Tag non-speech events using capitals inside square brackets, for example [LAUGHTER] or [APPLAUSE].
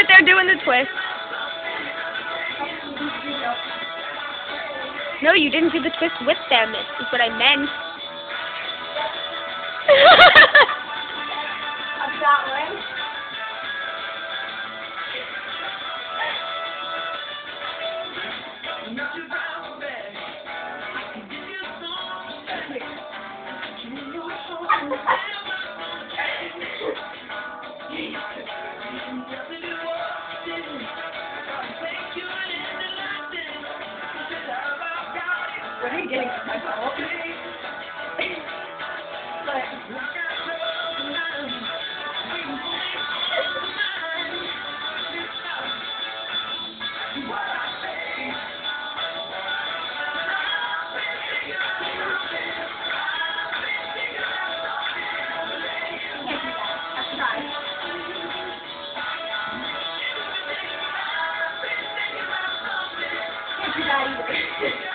sit there doing the twist. No, you didn't do the twist with them, is what I meant. [LAUGHS] getting from my fault? Can't do